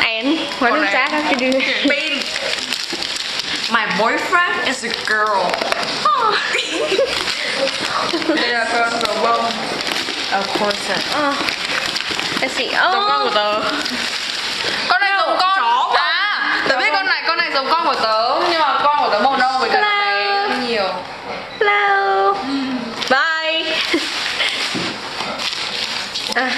and what Ngoài Con nước giá én. đó. My boyfriend is a girl. Đây là con gấu bông. Of course. Oh. Let's see Giống con của tớ. Con này giống con. chó. À, tớ biết con này, con này giống con của tớ, nhưng mà con của tớ màu nâu với cả nó bé nhiều. Hello ừ. Bye À,